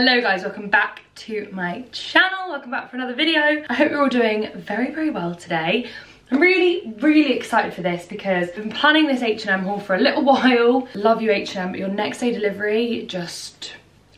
Hello guys, welcome back to my channel. Welcome back for another video. I hope you're all doing very, very well today. I'm really, really excited for this because I've been planning this H&M haul for a little while. Love you H&M, but your next day delivery just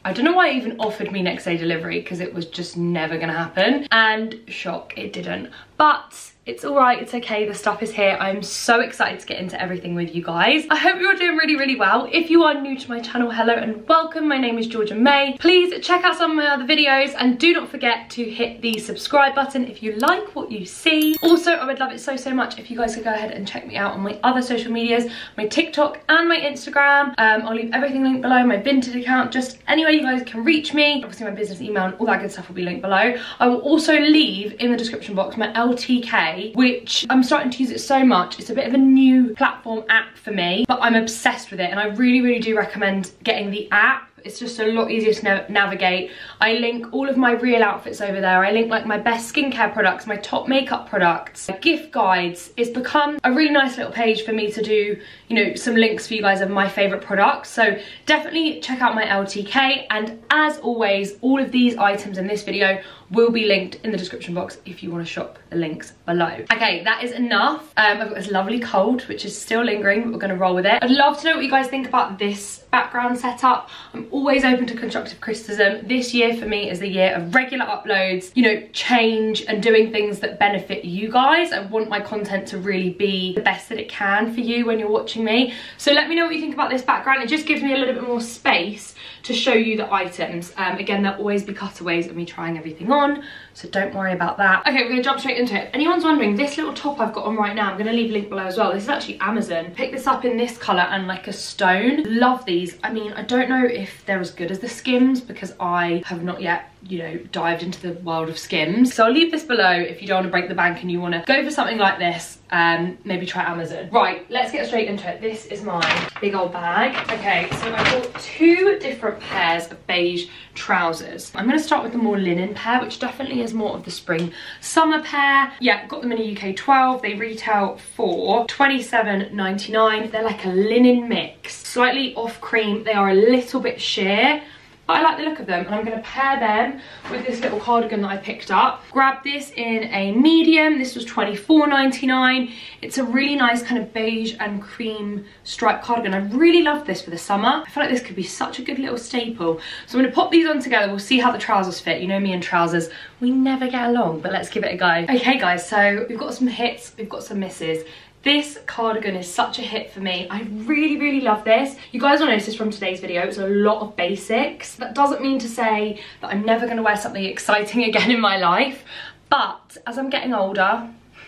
I don't know why it even offered me next day delivery because it was just never gonna happen. And shock, it didn't. But it's all right, it's okay, the stuff is here. I'm so excited to get into everything with you guys. I hope you're doing really, really well. If you are new to my channel, hello and welcome. My name is Georgia May. Please check out some of my other videos and do not forget to hit the subscribe button if you like what you see. Also, I would love it so, so much if you guys could go ahead and check me out on my other social medias, my TikTok and my Instagram. Um, I'll leave everything linked below, my Vinted account, just anywhere you guys can reach me. Obviously my business email and all that good stuff will be linked below. I will also leave in the description box my LTK, which I'm starting to use it so much. It's a bit of a new platform app for me, but I'm obsessed with it. And I really, really do recommend getting the app it's just a lot easier to na navigate. I link all of my real outfits over there. I link like my best skincare products, my top makeup products, gift guides. It's become a really nice little page for me to do, you know, some links for you guys of my favorite products. So definitely check out my LTK. And as always, all of these items in this video will be linked in the description box if you want to shop the links below. Okay, that is enough. Um, I've got this lovely cold, which is still lingering, but we're going to roll with it. I'd love to know what you guys think about this background setup. I'm always open to constructive criticism. This year for me is the year of regular uploads, you know, change and doing things that benefit you guys. I want my content to really be the best that it can for you when you're watching me. So let me know what you think about this background. It just gives me a little bit more space to show you the items. Um, again, there'll always be cutaways of me trying everything on, so don't worry about that. Okay, we're gonna jump straight into it. Anyone's wondering, this little top I've got on right now, I'm gonna leave a link below as well. This is actually Amazon. Pick this up in this color and like a stone. Love these. I mean, I don't know if they're as good as the Skims because I have not yet you know, dived into the world of Skims. So I'll leave this below if you don't want to break the bank and you want to go for something like this, um, maybe try Amazon. Right, let's get straight into it. This is my big old bag. Okay, so I bought two different pairs of beige trousers. I'm going to start with the more linen pair, which definitely is more of the spring summer pair. Yeah, got them in a UK 12. They retail for 27.99. They're like a linen mix. Slightly off cream. They are a little bit sheer I like the look of them and I'm going to pair them with this little cardigan that I picked up. Grab this in a medium. This was $24.99. It's a really nice kind of beige and cream striped cardigan. I really love this for the summer. I feel like this could be such a good little staple. So I'm going to pop these on together. We'll see how the trousers fit. You know me and trousers, we never get along, but let's give it a go. Okay guys, so we've got some hits, we've got some misses. This cardigan is such a hit for me. I really, really love this. You guys will notice from today's video, it's a lot of basics. That doesn't mean to say that I'm never gonna wear something exciting again in my life, but as I'm getting older,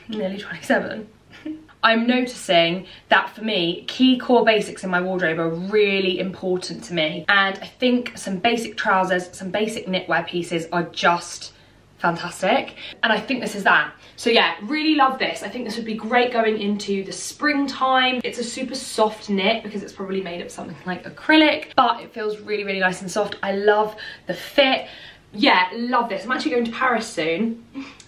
nearly 27, I'm noticing that for me, key core basics in my wardrobe are really important to me. And I think some basic trousers, some basic knitwear pieces are just fantastic. And I think this is that. So yeah, really love this. I think this would be great going into the springtime. It's a super soft knit because it's probably made of something like acrylic, but it feels really, really nice and soft. I love the fit. Yeah, love this. I'm actually going to Paris soon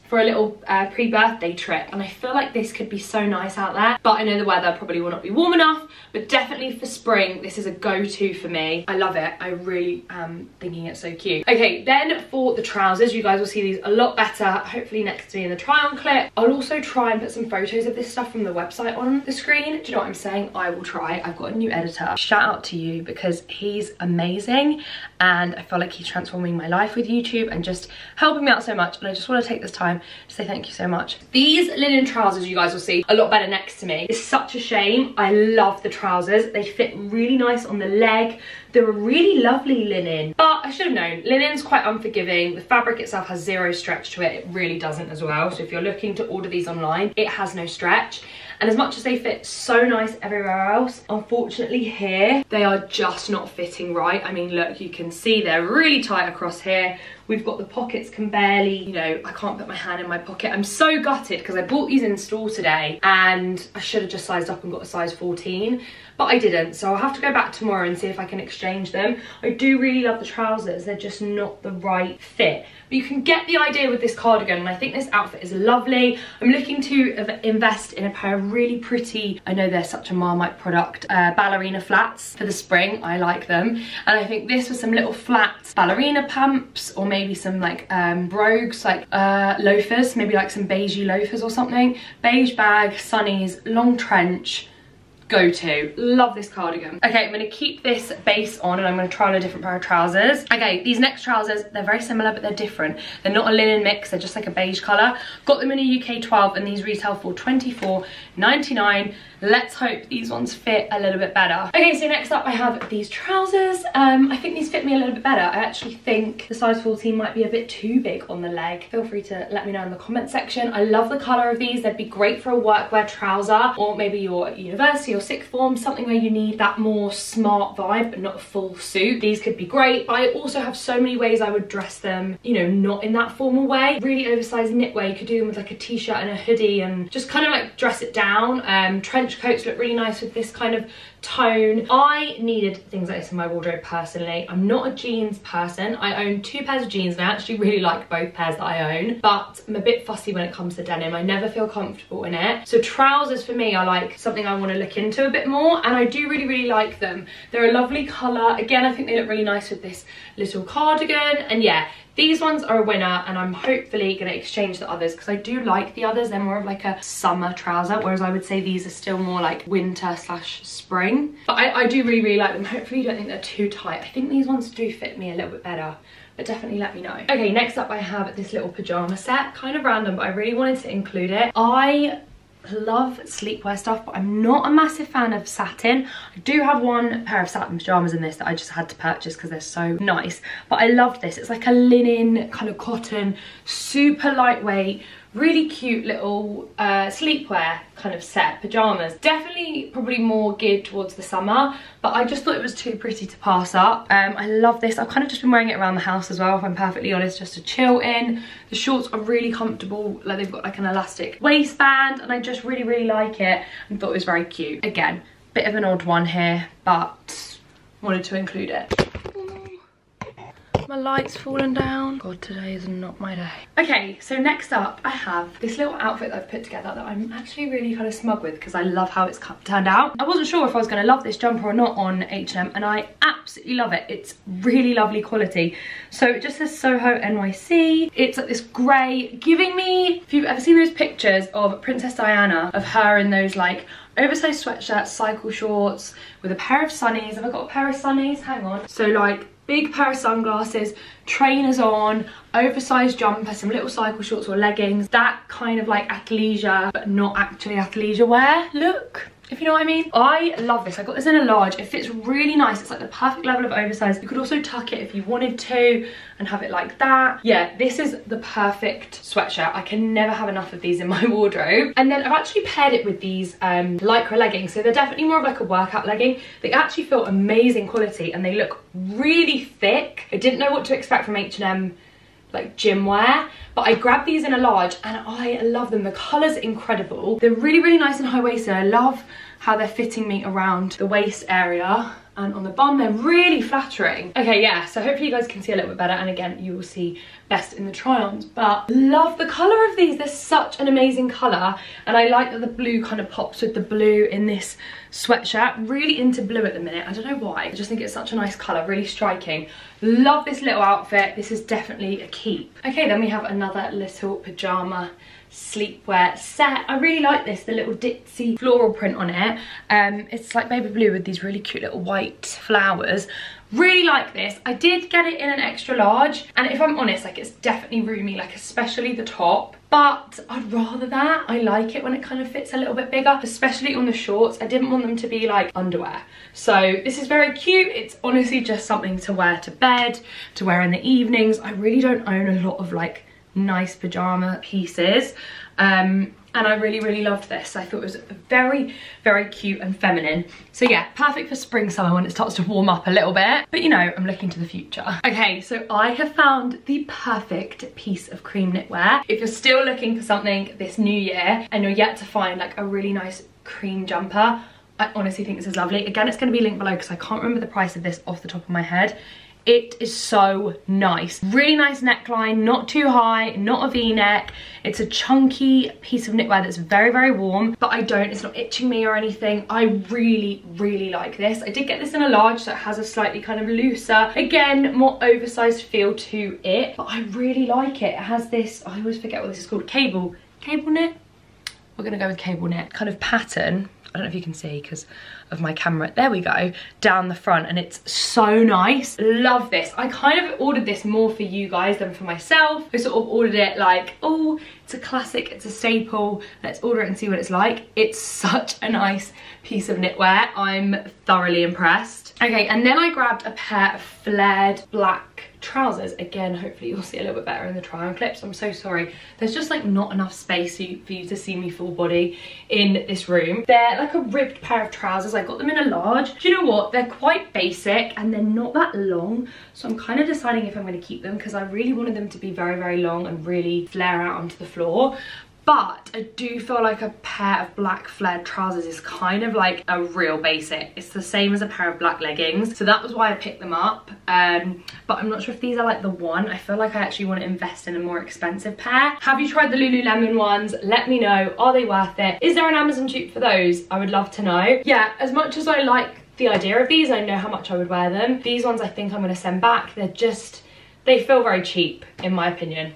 for a little uh, pre-birthday trip and I feel like this could be so nice out there but I know the weather probably will not be warm enough but definitely for spring this is a go-to for me. I love it. I really am thinking it's so cute. Okay then for the trousers you guys will see these a lot better hopefully next to me in the try on clip. I'll also try and put some photos of this stuff from the website on the screen. Do you know what I'm saying? I will try. I've got a new editor. Shout out to you because he's amazing and I feel like he's transforming my life with YouTube and just helping me out so much and I just want to take this time to say thank you so much. These linen trousers you guys will see a lot better next to me. It's such a shame. I love the trousers. They fit really nice on the leg. They're a really lovely linen, but I should have known. Linen's quite unforgiving. The fabric itself has zero stretch to it. It really doesn't as well. So if you're looking to order these online, it has no stretch. And as much as they fit so nice everywhere else, unfortunately here, they are just not fitting right. I mean, look, you can see they're really tight across here, We've got the pockets can barely, you know, I can't put my hand in my pocket. I'm so gutted because I bought these in store today and I should have just sized up and got a size 14 but I didn't. So I'll have to go back tomorrow and see if I can exchange them. I do really love the trousers. They're just not the right fit. But you can get the idea with this cardigan and I think this outfit is lovely. I'm looking to invest in a pair of really pretty I know they're such a Marmite product uh, ballerina flats for the spring. I like them. And I think this with some little flat ballerina pumps or maybe some like um, brogues like uh, loafers maybe like some beigey loafers or something. Beige bag sunnies long trench go-to. Love this cardigan. Okay, I'm gonna keep this base on and I'm gonna try on a different pair of trousers. Okay, these next trousers, they're very similar, but they're different. They're not a linen mix, they're just like a beige color. Got them in a UK 12 and these retail for 24.99. Let's hope these ones fit a little bit better. Okay, so next up I have these trousers. Um, I think these fit me a little bit better. I actually think the size 14 might be a bit too big on the leg. Feel free to let me know in the comment section. I love the color of these. They'd be great for a workwear trouser or maybe your university or sixth form, something where you need that more smart vibe but not a full suit. These could be great. I also have so many ways I would dress them, you know, not in that formal way. Really oversized knitwear. You could do them with like a t-shirt and a hoodie and just kind of like dress it down. Um, trench coats look really nice with this kind of tone. I needed things like this in my wardrobe personally. I'm not a jeans person. I own two pairs of jeans and I actually really like both pairs that I own, but I'm a bit fussy when it comes to denim. I never feel comfortable in it. So trousers for me are like something I want to look into a bit more and I do really, really like them. They're a lovely colour. Again, I think they look really nice with this little cardigan and yeah, these ones are a winner and I'm hopefully going to exchange the others because I do like the others. They're more of like a summer trouser, whereas I would say these are still more like winter slash spring. But I, I do really, really like them. Hopefully you don't think they're too tight. I think these ones do fit me a little bit better but definitely let me know. Okay, next up I have this little pyjama set. Kind of random, but I really wanted to include it. I love sleepwear stuff but I'm not a massive fan of satin. I do have one pair of satin pyjamas in this that I just had to purchase because they're so nice but I loved this. It's like a linen kind of cotton super lightweight really cute little uh, sleepwear kind of set, pyjamas. Definitely probably more geared towards the summer, but I just thought it was too pretty to pass up. Um, I love this. I've kind of just been wearing it around the house as well, if I'm perfectly honest, just to chill in. The shorts are really comfortable, like they've got like an elastic waistband, and I just really, really like it and thought it was very cute. Again, bit of an odd one here, but wanted to include it. My light's fallen down. God, today is not my day. Okay, so next up I have this little outfit that I've put together that I'm actually really kind of smug with because I love how it's turned out. I wasn't sure if I was going to love this jumper or not on H&M and I absolutely love it. It's really lovely quality. So it just says Soho NYC. It's like this grey, giving me, if you've ever seen those pictures of Princess Diana, of her in those like oversized sweatshirt, cycle shorts with a pair of sunnies. Have I got a pair of sunnies? Hang on. So like big pair of sunglasses, trainers on, oversized jumper, some little cycle shorts or leggings. That kind of like athleisure, but not actually athleisure wear look if you know what I mean. I love this. I got this in a large. It fits really nice. It's like the perfect level of oversized. You could also tuck it if you wanted to and have it like that. Yeah, this is the perfect sweatshirt. I can never have enough of these in my wardrobe. And then I've actually paired it with these um, lycra leggings. So they're definitely more of like a workout legging. They actually feel amazing quality and they look really thick. I didn't know what to expect from H&M like gym wear but I grabbed these in a large and I love them. The color's incredible. They're really really nice and high-waisted I love how they're fitting me around the waist area and on the bum they're really flattering. Okay yeah so hopefully you guys can see a little bit better. And again you will see best in the try-ons but love the color of these. They're such an amazing color and I like that the blue kind of pops with the blue in this sweatshirt. Really into blue at the minute. I don't know why. I just think it's such a nice color really striking. Love this little outfit. This is definitely a keep. Okay then we have another little pajama sleepwear set. I really like this, the little ditzy floral print on it. Um, it's like baby blue with these really cute little white flowers. Really like this. I did get it in an extra large and if I'm honest, like it's definitely roomy, like especially the top. But I'd rather that. I like it when it kind of fits a little bit bigger, especially on the shorts. I didn't want them to be like underwear. So this is very cute. It's honestly just something to wear to bed, to wear in the evenings. I really don't own a lot of like nice pajama pieces. Um, and I really, really loved this. I thought it was very, very cute and feminine. So yeah, perfect for spring, summer when it starts to warm up a little bit. But you know, I'm looking to the future. Okay, so I have found the perfect piece of cream knitwear. If you're still looking for something this new year and you're yet to find like a really nice cream jumper, I honestly think this is lovely. Again, it's going to be linked below because I can't remember the price of this off the top of my head. It is so nice. Really nice neckline, not too high, not a v-neck. It's a chunky piece of knitwear that's very, very warm, but I don't, it's not itching me or anything. I really, really like this. I did get this in a large, so it has a slightly kind of looser, again, more oversized feel to it, but I really like it. It has this, I always forget what this is called, cable, cable knit? We're gonna go with cable knit kind of pattern I don't know if you can see because of my camera. There we go, down the front and it's so nice. Love this. I kind of ordered this more for you guys than for myself. I sort of ordered it like, oh, it's a classic, it's a staple. Let's order it and see what it's like. It's such a nice piece of knitwear. I'm thoroughly impressed. Okay, and then I grabbed a pair of flared black trousers again hopefully you'll see a little bit better in the try on clips i'm so sorry there's just like not enough space for you to see me full body in this room they're like a ribbed pair of trousers i got them in a large. Do you know what? They're quite basic and they're not that long. So i'm kind of deciding if i'm going to keep them because i really wanted them to be very very long and really flare out onto the floor but I do feel like a pair of black flared trousers is kind of like a real basic. It's the same as a pair of black leggings. So that was why I picked them up. Um, but I'm not sure if these are like the one. I feel like I actually want to invest in a more expensive pair. Have you tried the Lululemon ones? Let me know. Are they worth it? Is there an Amazon dupe for those? I would love to know. Yeah, as much as I like the idea of these, I know how much I would wear them. These ones I think I'm going to send back. They're just, they feel very cheap in my opinion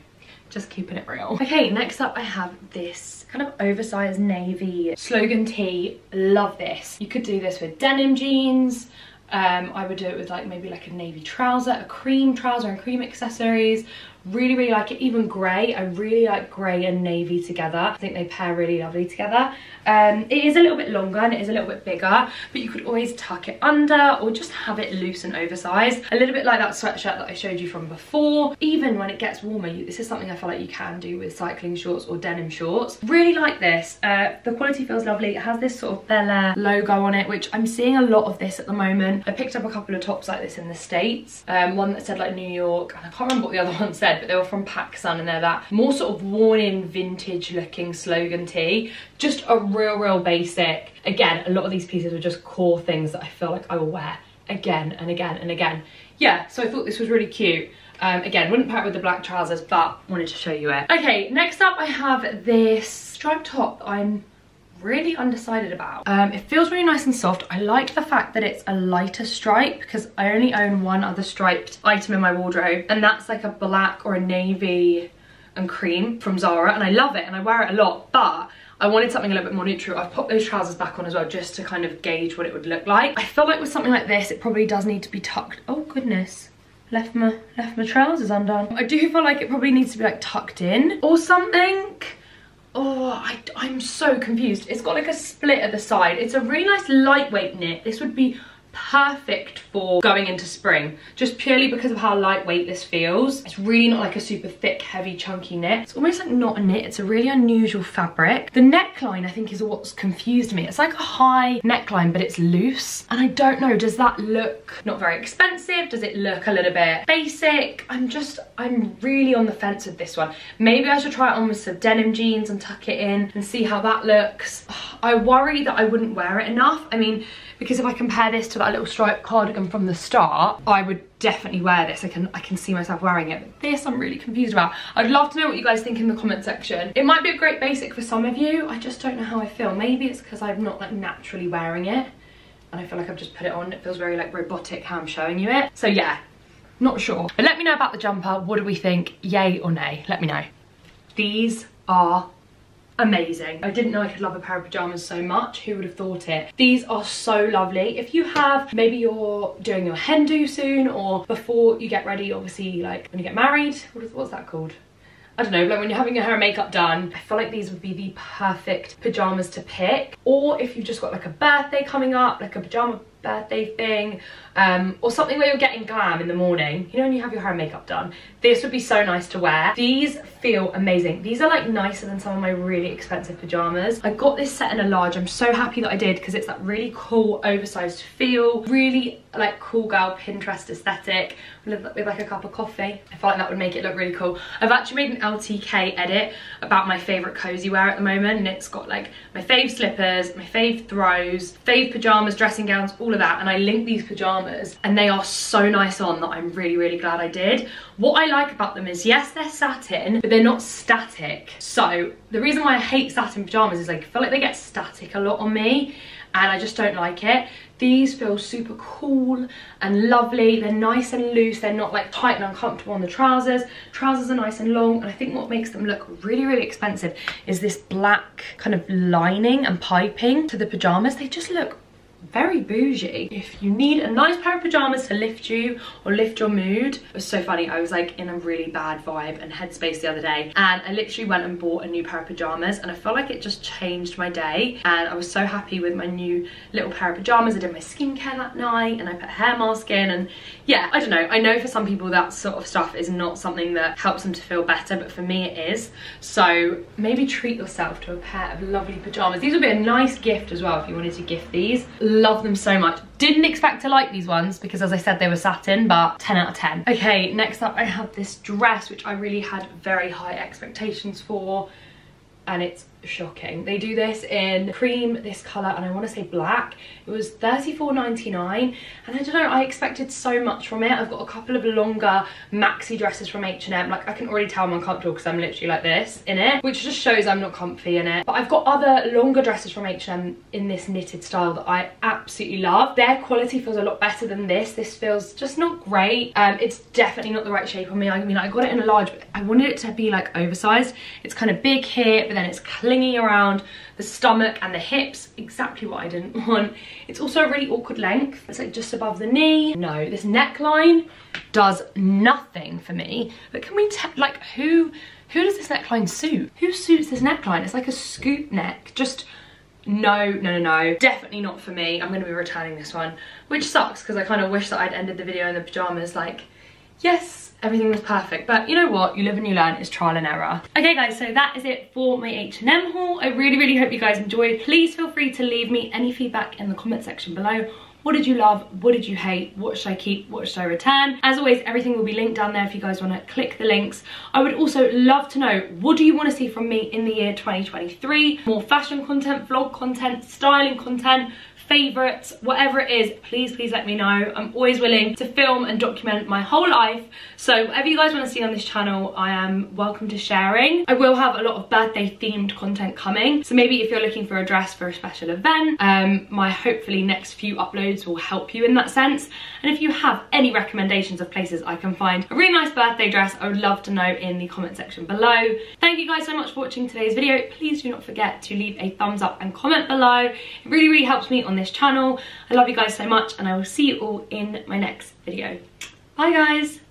just keeping it real. Okay, next up I have this kind of oversized navy slogan tee. Love this. You could do this with denim jeans. Um, I would do it with like maybe like a navy trouser, a cream trouser and cream accessories. Really, really like it. Even grey. I really like grey and navy together. I think they pair really lovely together. Um, it is a little bit longer and it is a little bit bigger, but you could always tuck it under or just have it loose and oversized. A little bit like that sweatshirt that I showed you from before. Even when it gets warmer, you, this is something I feel like you can do with cycling shorts or denim shorts. Really like this. Uh, the quality feels lovely. It has this sort of Bel Air logo on it, which I'm seeing a lot of this at the moment. I picked up a couple of tops like this in the States. Um, one that said like New York, and I can't remember what the other one said, but they were from PacSun and they're that more sort of worn in vintage looking slogan tee. Just a real, real basic. Again, a lot of these pieces are just core things that I feel like I will wear again and again and again. Yeah, so I thought this was really cute. Um, again, wouldn't pair it with the black trousers, but wanted to show you it. Okay, next up I have this striped top I'm really undecided about. Um, it feels really nice and soft. I like the fact that it's a lighter stripe because I only own one other striped item in my wardrobe and that's like a black or a navy and cream from Zara and I love it and I wear it a lot but I wanted something a little bit more neutral. I've popped those trousers back on as well just to kind of gauge what it would look like. I feel like with something like this, it probably does need to be tucked. Oh goodness. Left my, left my trousers undone. I do feel like it probably needs to be like tucked in or something. Oh, I, I'm so confused. It's got like a split at the side. It's a really nice lightweight knit. This would be perfect for going into spring just purely because of how lightweight this feels. It's really not like a super thick heavy chunky knit. It's almost like not a knit it's a really unusual fabric. The neckline i think is what's confused me. It's like a high neckline but it's loose and i don't know does that look not very expensive? Does it look a little bit basic? I'm just i'm really on the fence with this one. Maybe i should try it on with some denim jeans and tuck it in and see how that looks. I worry that i wouldn't wear it enough. I mean because if I compare this to that little striped cardigan from the start, I would definitely wear this. I can I can see myself wearing it. But this I'm really confused about. I'd love to know what you guys think in the comment section. It might be a great basic for some of you. I just don't know how I feel. Maybe it's because I'm not like naturally wearing it. And I feel like I've just put it on. It feels very like robotic how I'm showing you it. So yeah, not sure. But let me know about the jumper. What do we think? Yay or nay? Let me know. These are amazing. I didn't know I could love a pair of pajamas so much. Who would have thought it? These are so lovely. If you have, maybe you're doing your hen do soon or before you get ready, obviously like when you get married, what is, what's that called? I don't know, like when you're having your hair and makeup done, I feel like these would be the perfect pajamas to pick. Or if you've just got like a birthday coming up, like a pajama birthday thing um, or something where you're getting glam in the morning you know when you have your hair and makeup done this would be so nice to wear. These feel amazing. These are like nicer than some of my really expensive pajamas. I got this set in a large I'm so happy that I did because it's that really cool oversized feel really like cool girl Pinterest aesthetic with, like a cup of coffee. I feel like that would make it look really cool. I've actually made an LTK edit about my favorite cozy wear at the moment and it's got like my fave slippers my fave throws fave pajamas dressing gowns all of that and I link these pajamas and they are so nice on that I'm really really glad I did what I like about them is yes they're satin but they're not static so the reason why I hate satin pajamas is like I feel like they get static a lot on me and I just don't like it. These feel super cool and lovely. They're nice and loose. They're not like tight and uncomfortable on the trousers. Trousers are nice and long. And I think what makes them look really, really expensive is this black kind of lining and piping to the pajamas. They just look very bougie. If you need a nice pair of pajamas to lift you or lift your mood, it was so funny. I was like in a really bad vibe and headspace the other day and I literally went and bought a new pair of pajamas and I felt like it just changed my day and I was so happy with my new little pair of pajamas. I did my skincare that night and I put hair mask in and yeah, I don't know. I know for some people that sort of stuff is not something that helps them to feel better, but for me it is. So maybe treat yourself to a pair of lovely pajamas. These would be a nice gift as well if you wanted to gift these love them so much. Didn't expect to like these ones because as I said, they were satin, but 10 out of 10. Okay, next up I have this dress, which I really had very high expectations for and it's shocking. They do this in cream, this colour, and I want to say black. It was $34.99, and I don't know, I expected so much from it. I've got a couple of longer maxi dresses from H&M. Like, I can already tell I'm uncomfortable because I'm literally like this in it, which just shows I'm not comfy in it. But I've got other longer dresses from H&M in this knitted style that I absolutely love. Their quality feels a lot better than this. This feels just not great. Um, it's definitely not the right shape on me. I mean, I got it in a large, but I wanted it to be like oversized. It's kind of big here, but then it's clinging around the stomach and the hips, exactly what I didn't want. It's also a really awkward length. It's like just above the knee. No, this neckline does nothing for me. But can we, like who, who does this neckline suit? Who suits this neckline? It's like a scoop neck, just no, no, no, no, definitely not for me. I'm gonna be returning this one, which sucks because I kind of wish that I'd ended the video in the pajamas like, yes, everything was perfect. But you know what? You live and you learn. It's trial and error. Okay, guys, so that is it for my H&M haul. I really, really hope you guys enjoyed. Please feel free to leave me any feedback in the comment section below. What did you love? What did you hate? What should I keep? What should I return? As always, everything will be linked down there if you guys want to click the links. I would also love to know, what do you want to see from me in the year 2023? More fashion content, vlog content, styling content, favorites, whatever it is, please, please let me know. I'm always willing to film and document my whole life. So whatever you guys want to see on this channel, I am welcome to sharing. I will have a lot of birthday themed content coming. So maybe if you're looking for a dress for a special event, um, my hopefully next few uploads will help you in that sense. And if you have any recommendations of places I can find a really nice birthday dress, I would love to know in the comment section below. Thank you guys so much for watching today's video. Please do not forget to leave a thumbs up and comment below. It really, really helps me on this channel. I love you guys so much and I will see you all in my next video. Bye guys!